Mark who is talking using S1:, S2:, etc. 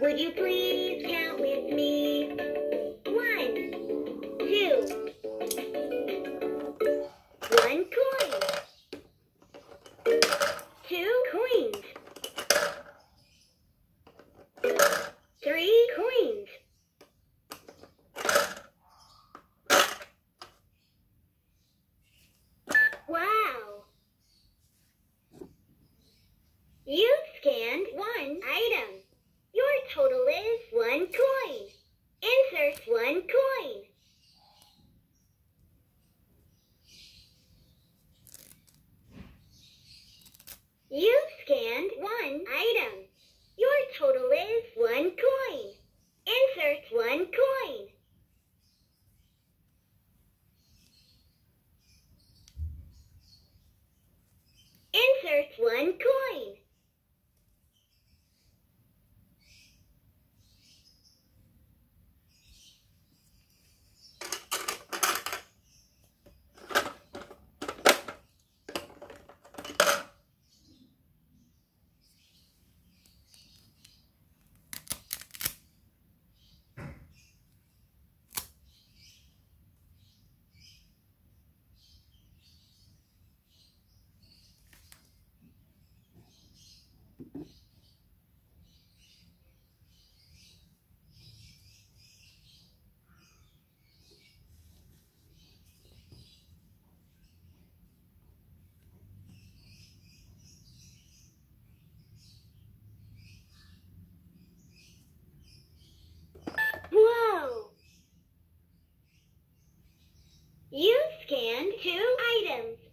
S1: Would you please count with You scanned one item. Your total is one coin. Insert one coin. Insert one coin. You scanned two items.